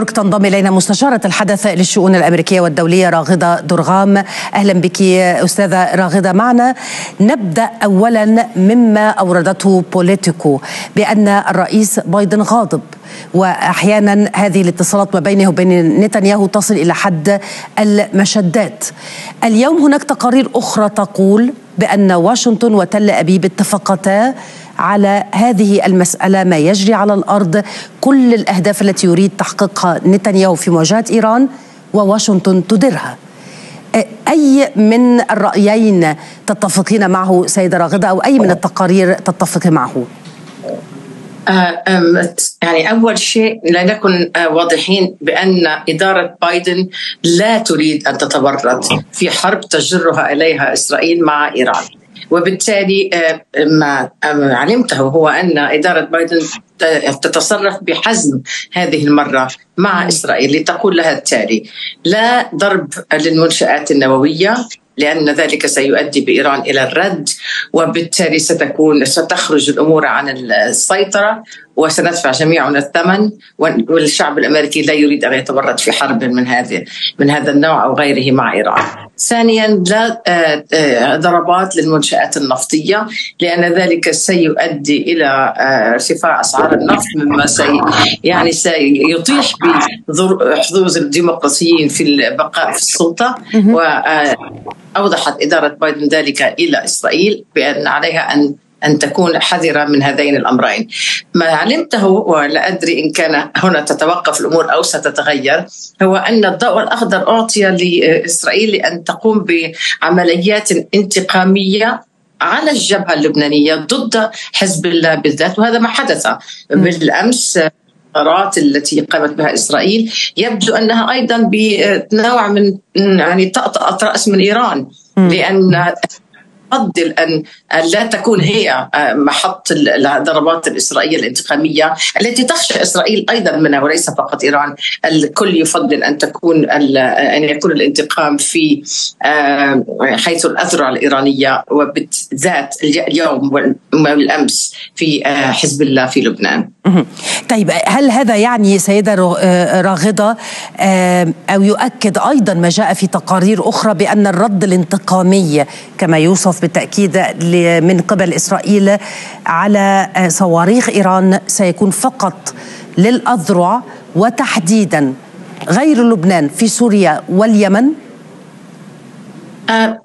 نيويورك تنضم إلينا مستشارة الحدث للشؤون الأمريكية والدولية راغدة درغام. أهلا بك أستاذة راغدة. معنا نبدأ اولا مما أوردته بوليتيكو بأن الرئيس بايدن غاضب واحيانا هذه الاتصالات ما بينه وبين نتنياهو تصل إلى حد المشدات. اليوم هناك تقارير أخرى تقول بأن واشنطن وتل أبيب اتفقتا على هذه المسألة ما يجري على الأرض كل الأهداف التي يريد تحقيقها نتنياهو في مواجهة إيران وواشنطن تديرها أي من الرأيين تتفقين معه سيدة راغدة أو أي من التقارير تتفق معه؟ يعني أول شيء لنكن واضحين بأن إدارة بايدن لا تريد أن تتورط في حرب تجرها إليها إسرائيل مع إيران وبالتالي ما علمته هو أن إدارة بايدن تتصرف بحزم هذه المرة مع إسرائيل لتقول لها التالي: لا ضرب للمنشآت النووية لأن ذلك سيؤدي بإيران إلى الرد وبالتالي ستكون ستخرج الأمور عن السيطرة. وسندفع جميعنا الثمن والشعب الأمريكي لا يريد أن يتورط في حرب من هذه من هذا النوع أو غيره مع إيران. ثانيا لا ضربات للمنشآت النفطية لأن ذلك سيؤدي إلى ارتفاع أسعار النفط مما سي يعني سيطيح بحظوظ الديمقراطيين في البقاء في السلطة واوضحت إدارة بايدن ذلك إلى إسرائيل بأن عليها أن أن تكون حذرة من هذين الأمرين. ما علمته ولا أدري إن كان هنا تتوقف الأمور أو ستتغير هو أن الضوء الأخضر أعطي لإسرائيل لأن تقوم بعمليات انتقامية على الجبهة اللبنانية ضد حزب الله بالذات وهذا ما حدث. بالأمس القرارات التي قامت بها إسرائيل يبدو أنها أيضا بنوع من يعني طأطأة رأس من إيران لأن تفضل ان لا تكون هي محط الضربات الإسرائيلية الانتقامية التي تخشى إسرائيل أيضا منها وليس فقط إيران، الكل يفضل أن تكون أن يكون الانتقام في حيث الأذرع الإيرانية وبالذات اليوم والأمس في حزب الله في لبنان. طيب هل هذا يعني سيدة راغدة أو يؤكد أيضا ما جاء في تقارير أخرى بأن الرد الانتقامي كما يوصف بالتأكيد من قبل إسرائيل على صواريخ إيران سيكون فقط للأذرع وتحديدا غير لبنان في سوريا واليمن.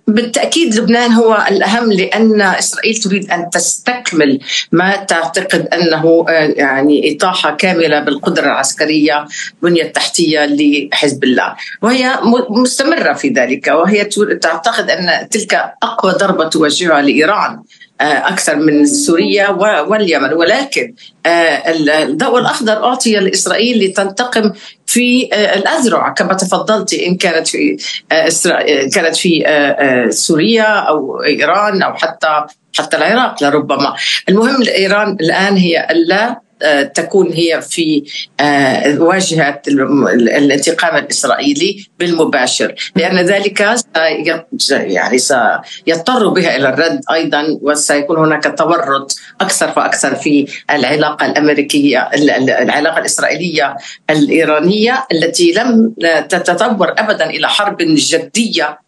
بالتأكيد لبنان هو الأهم لأن إسرائيل تريد أن تستكمل ما تعتقد أنه يعني إطاحة كاملة بالقدرة العسكرية البنيه التحتيه لحزب الله. وهي مستمرة في ذلك وهي تعتقد أن تلك أقوى ضربة توجهها لإيران. أكثر من سوريا واليمن. ولكن الضوء الأخضر أعطي لإسرائيل لتنتقم في الأذرع كما تفضلت إن كانت في كانت في سوريا أو إيران أو حتى حتى العراق لربما. المهم لايران الآن هي الا تكون هي في واجهة الانتقام الإسرائيلي بالمباشر. لأن ذلك يعني سيضطر بها إلى الرد أيضا وسيكون هناك تورط أكثر فأكثر في العلاقة الأمريكية العلاقة الإسرائيلية الإيرانية التي لم تتطور أبدا إلى حرب جدية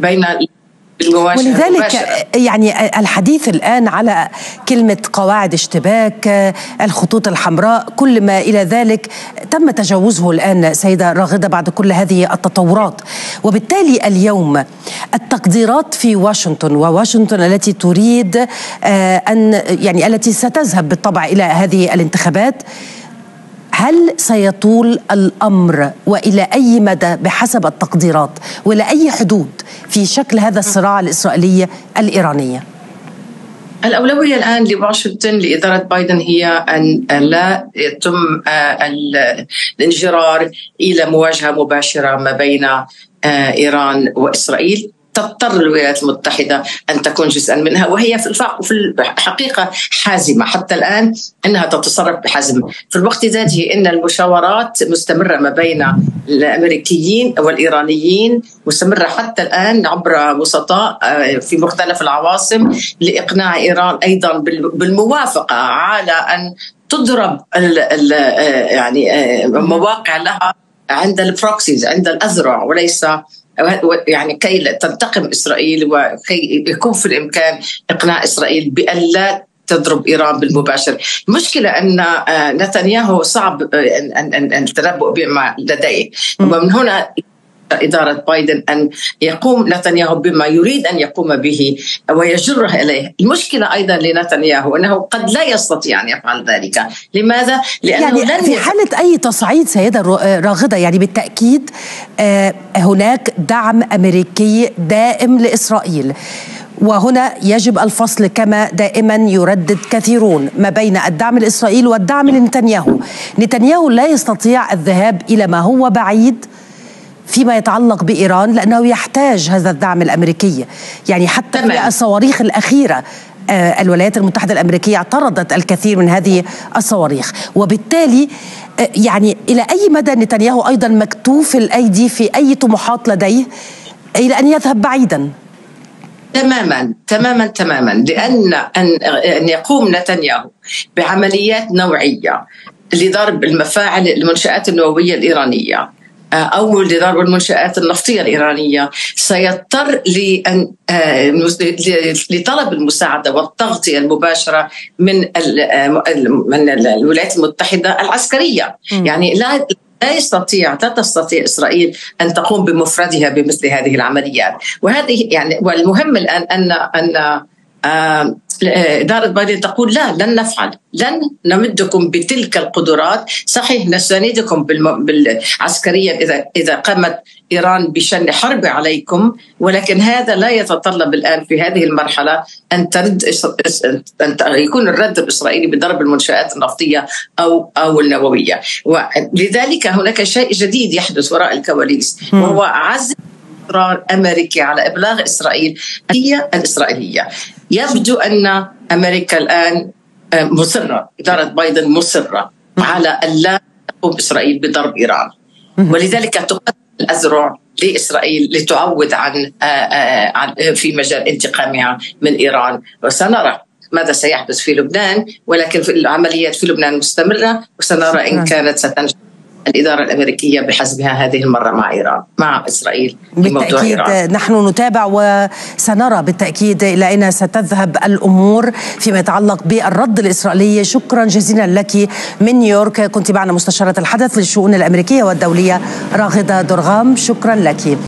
بين ولذلك يعني الحديث الآن على كلمة قواعد اشتباك الخطوط الحمراء كل ما إلى ذلك تم تجاوزه الآن سيدة راغده بعد كل هذه التطورات. وبالتالي اليوم التقديرات في واشنطن وواشنطن التي تريد أن يعني التي ستذهب بالطبع إلى هذه الانتخابات هل سيطول الأمر وإلى أي مدى بحسب التقديرات والى أي حدود في شكل هذا الصراع الاسرائيلي الإيرانية؟ الأولوية الآن لواشنطن لإدارة بايدن هي أن لا يتم الانجرار إلى مواجهة مباشرة ما بين إيران وإسرائيل تضطر الولايات المتحدة أن تكون جزءا منها وهي في الحقيقة حازمة. حتى الآن أنها تتصرف بحزم. في الوقت ذاته إن المشاورات مستمرة ما بين الأمريكيين والإيرانيين مستمرة حتى الآن عبر وسطاء آه، في مختلف العواصم لإقناع إيران أيضا بالموافقة على أن تضرب ال ال آه، يعني آه، مواقع لها عند ال proxies عند الأذرع وليس يعني كي تنتقم إسرائيل وكي يكون في الإمكان إقناع إسرائيل بأن لا تضرب إيران بالمباشر، المشكلة أن آه، نتنياهو صعب أن التنبؤ بما لديه، ومن هنا إدارة بايدن أن يقوم نتنياهو بما يريد أن يقوم به ويجره إليه. المشكلة أيضا لنتنياهو أنه قد لا يستطيع أن يفعل ذلك. لماذا؟ لأنه يعني لن في حالة أي تصعيد سيدة راغدة يعني بالتأكيد آه، هناك دعم أمريكي دائم لإسرائيل. وهنا يجب الفصل كما دائما يردد كثيرون ما بين الدعم الاسرائيلي والدعم لنتنياهو. نتنياهو لا يستطيع الذهاب إلى ما هو بعيد فيما يتعلق بإيران لأنه يحتاج هذا الدعم الأمريكي. يعني حتى في الصواريخ الأخيرة آه، الولايات المتحدة الأمريكية اعترضت الكثير من هذه الصواريخ. وبالتالي آه، يعني إلى أي مدى نتنياهو أيضا مكتوف الأيدي في أي طموحات لديه إلى أن يذهب بعيدا؟ تماما تماما تماما. أن أن يقوم نتنياهو بعمليات نوعية لضرب المفاعل المنشآت النووية الإيرانية. أو لضرب المنشات النفطية الإيرانية سيضطر لأن آه، لطلب المساعدة والتغطية المباشرة من من الولايات المتحدة العسكرية. يعني لا لا يستطيع لا تستطيع إسرائيل أن تقوم بمفردها بمثل هذه العمليات. وهذه يعني والمهم الآن أن أن آه، إدارة بايدن تقول لا لن نفعل. لن نمدكم بتلك القدرات. صحيح نساندكم عسكريا إذا إذا قامت إيران بشن حرب عليكم ولكن هذا لا يتطلب الآن في هذه المرحلة أن ترد أن يكون الرد الإسرائيلي بضرب المنشآت النفطية أو أو النووية. ولذلك هناك شيء جديد يحدث وراء الكواليس وهو عزم اصرار امريكي على إبلاغ إسرائيل هي الإسرائيلية. يبدو أن أمريكا الآن آه، مصرة إدارة بايدن مصرة على أن لا تقوم إسرائيل بضرب إيران. ولذلك تقدم الاذرع لإسرائيل لتعوض عن آه، آه، في مجال انتقامها من إيران. وسنرى ماذا سيحدث في لبنان ولكن في العمليات في لبنان مستمرة وسنرى إن كانت ستنجح الإدارة الأمريكية بحسبها هذه المرة مع إيران مع إسرائيل بالتأكيد إيران. نحن نتابع وسنرى بالتأكيد إلى أين ستذهب الأمور فيما يتعلق بالرد الإسرائيلي. شكرا جزيلا لك من نيويورك. كنت معنا مستشارة الحدث للشؤون الأمريكية والدولية راغدة درغام. شكرا لك.